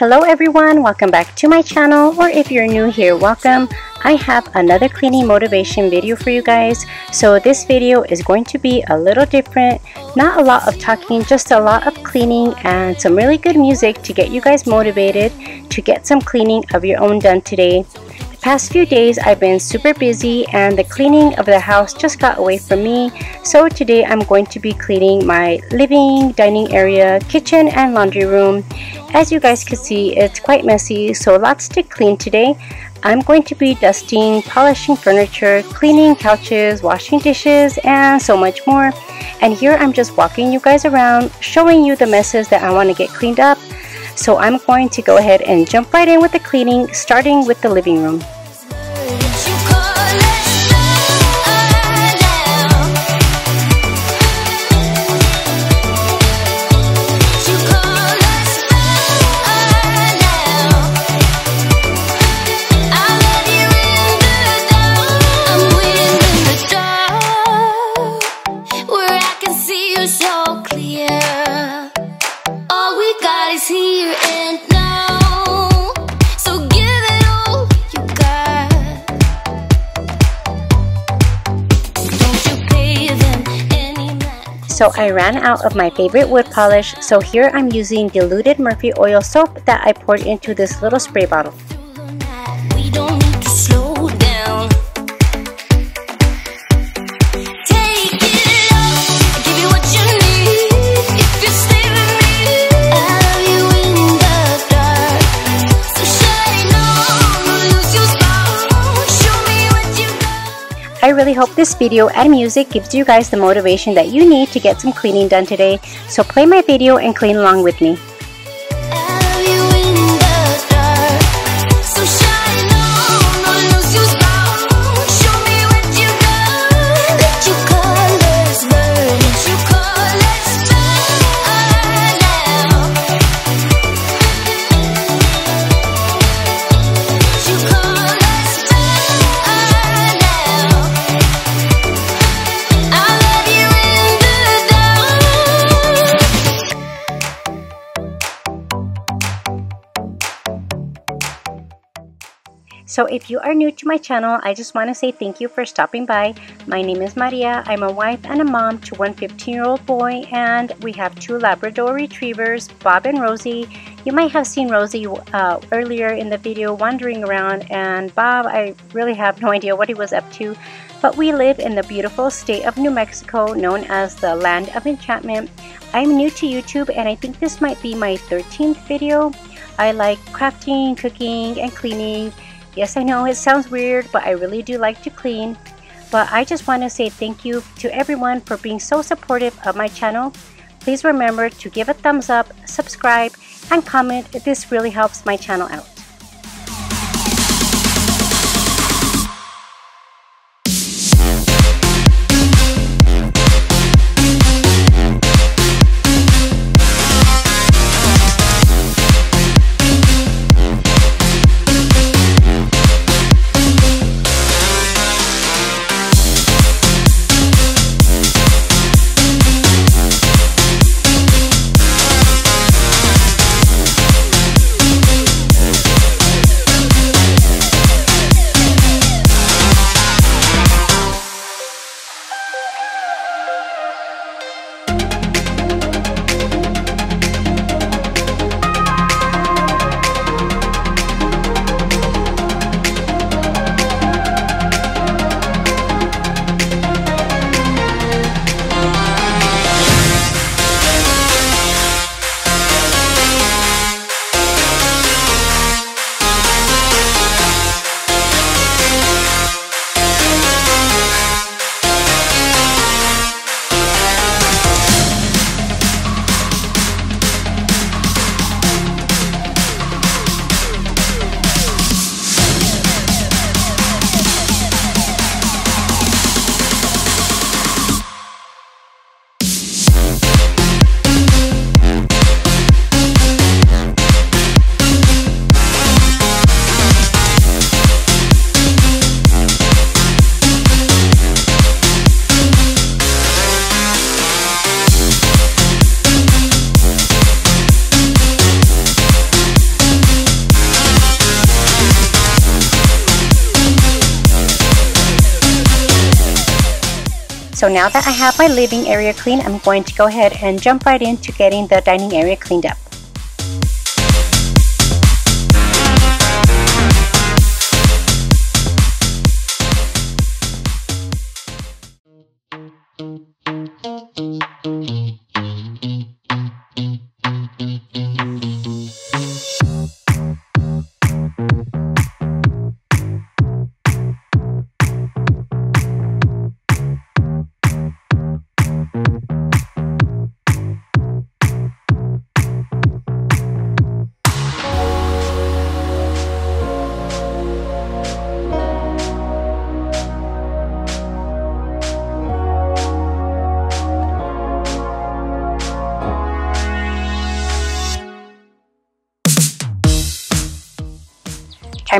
Hello everyone, welcome back to my channel or if you're new here, welcome. I have another cleaning motivation video for you guys. So this video is going to be a little different. Not a lot of talking, just a lot of cleaning and some really good music to get you guys motivated to get some cleaning of your own done today. Past few days I've been super busy and the cleaning of the house just got away from me. So today I'm going to be cleaning my living, dining area, kitchen and laundry room. As you guys can see, it's quite messy, so lots to clean today. I'm going to be dusting, polishing furniture, cleaning couches, washing dishes, and so much more. And here I'm just walking you guys around, showing you the messes that I want to get cleaned up. So I'm going to go ahead and jump right in with the cleaning, starting with the living room. So I ran out of my favorite wood polish, so here I'm using diluted Murphy oil soap that I poured into this little spray bottle. This video and music gives you guys the motivation that you need to get some cleaning done today. So play my video and clean along with me. So if you are new to my channel, I just want to say thank you for stopping by. My name is Maria. I'm a wife and a mom to one 15-year-old boy and we have two Labrador Retrievers, Bob and Rosie. You might have seen Rosie uh, earlier in the video wandering around and Bob, I really have no idea what he was up to. But we live in the beautiful state of New Mexico known as the Land of Enchantment. I'm new to YouTube and I think this might be my 13th video. I like crafting, cooking, and cleaning Yes, I know it sounds weird, but I really do like to clean. But I just want to say thank you to everyone for being so supportive of my channel. Please remember to give a thumbs up, subscribe, and comment. This really helps my channel out. So now that I have my living area clean, I'm going to go ahead and jump right into getting the dining area cleaned up.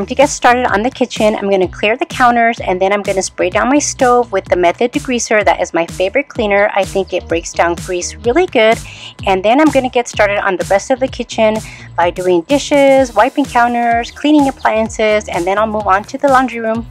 Time to get started on the kitchen. I'm going to clear the counters and then I'm going to spray down my stove with the Method Degreaser. That is my favorite cleaner. I think it breaks down grease really good. And then I'm going to get started on the rest of the kitchen by doing dishes, wiping counters, cleaning appliances, and then I'll move on to the laundry room.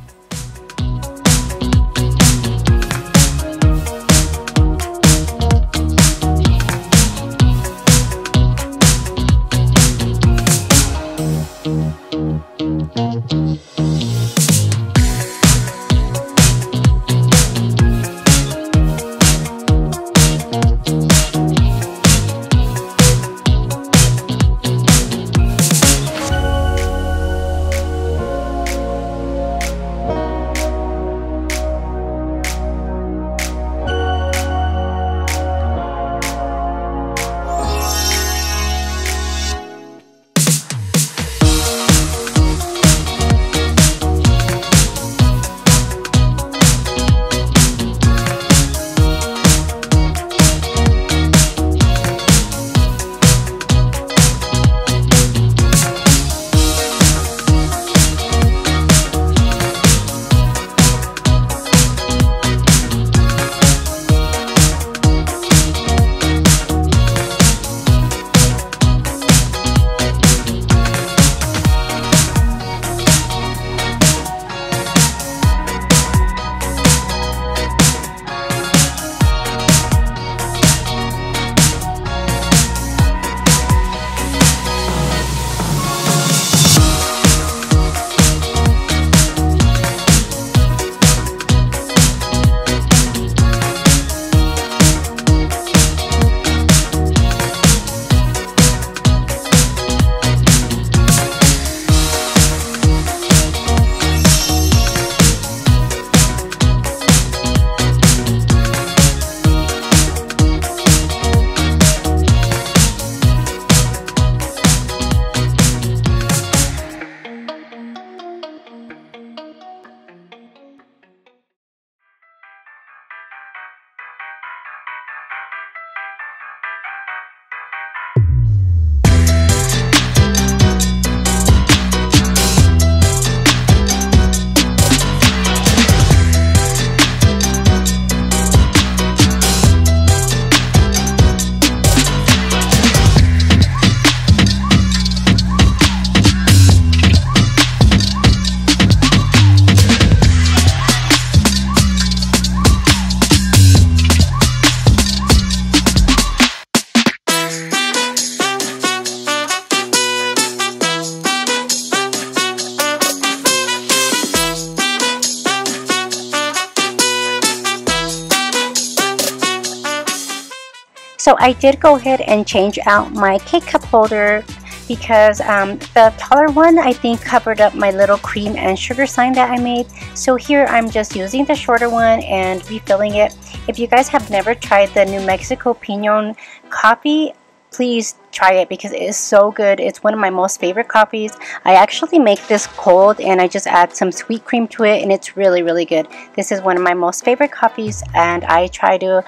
So I did go ahead and change out my K-cup holder because um, the taller one I think covered up my little cream and sugar sign that I made. So here I'm just using the shorter one and refilling it. If you guys have never tried the New Mexico Pinon coffee, please try it because it is so good. It's one of my most favorite coffees. I actually make this cold and I just add some sweet cream to it and it's really, really good. This is one of my most favorite coffees and I try to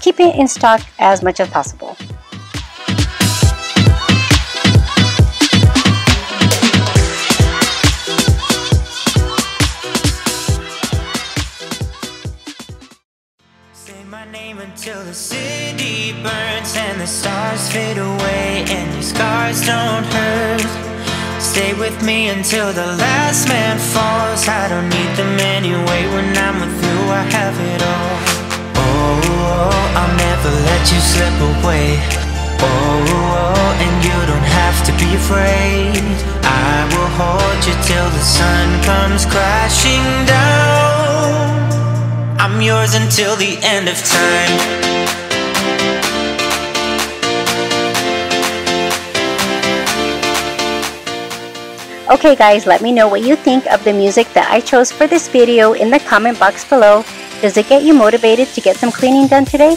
keep it in stock as much as possible. Fade away and your scars don't hurt. Stay with me until the last man falls. I don't need them anyway. When I'm with you, I have it all. oh, I'll never let you slip away. Oh, oh, and you don't have to be afraid. I will hold you till the sun comes crashing down. I'm yours until the end of time. Okay guys, let me know what you think of the music that I chose for this video in the comment box below. Does it get you motivated to get some cleaning done today?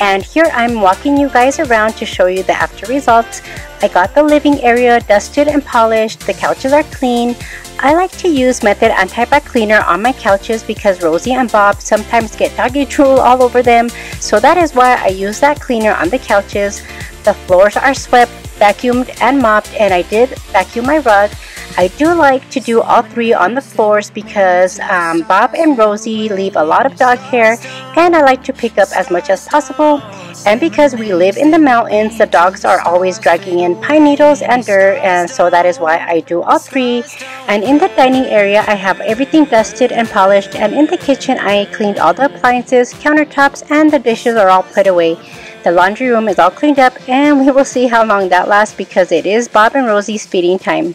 and here I'm walking you guys around to show you the after results. I got the living area dusted and polished, the couches are clean. I like to use Method Anti-Bac Cleaner on my couches because Rosie and Bob sometimes get doggy drool all over them, so that is why I use that cleaner on the couches. The floors are swept, vacuumed and mopped and I did vacuum my rug. I do like to do all three on the floors because um, Bob and Rosie leave a lot of dog hair and I like to pick up as much as possible. And because we live in the mountains, the dogs are always dragging in pine needles and dirt and so that is why I do all three. And in the dining area, I have everything dusted and polished and in the kitchen, I cleaned all the appliances, countertops, and the dishes are all put away. The laundry room is all cleaned up and we will see how long that lasts because it is Bob and Rosie's feeding time.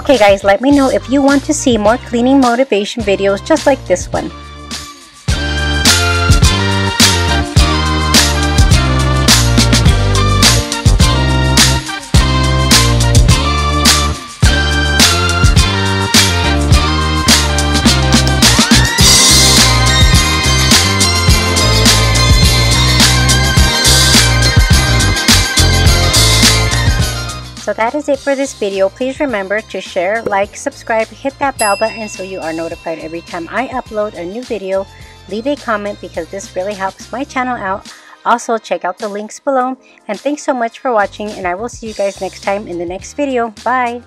Okay guys, let me know if you want to see more cleaning motivation videos just like this one. So that is it for this video. Please remember to share, like, subscribe, hit that bell button so you are notified every time I upload a new video. Leave a comment because this really helps my channel out. Also, check out the links below. And thanks so much for watching and I will see you guys next time in the next video. Bye!